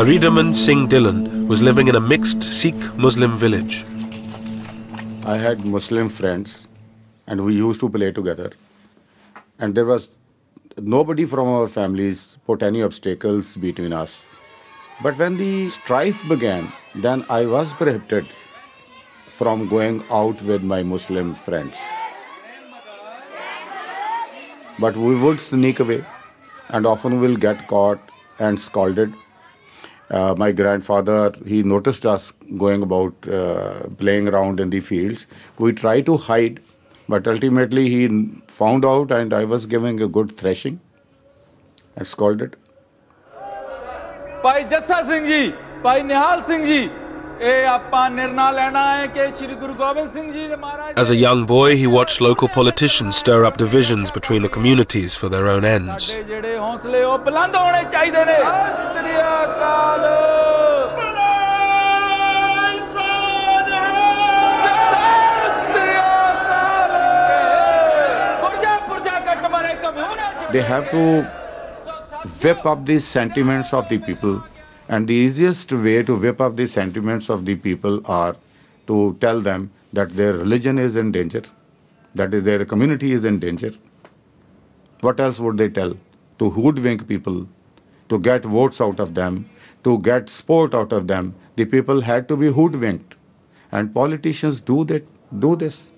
Aridaman Singh Dhillon was living in a mixed Sikh Muslim village. I had Muslim friends and we used to play together. And there was nobody from our families put any obstacles between us. But when the strife began, then I was prohibited from going out with my Muslim friends. But we would sneak away and often we'll get caught and scolded. Uh, my grandfather, he noticed us going about uh, playing around in the fields. We tried to hide, but ultimately he found out and I was giving a good thrashing called it by Jassa Singh ji, By Nihal Singh ji, as a young boy, he watched local politicians stir up divisions between the communities for their own ends. They have to whip up the sentiments of the people. And the easiest way to whip up the sentiments of the people are to tell them that their religion is in danger, that is, their community is in danger. What else would they tell? To hoodwink people, to get votes out of them, to get support out of them. The people had to be hoodwinked. And politicians do that, do this.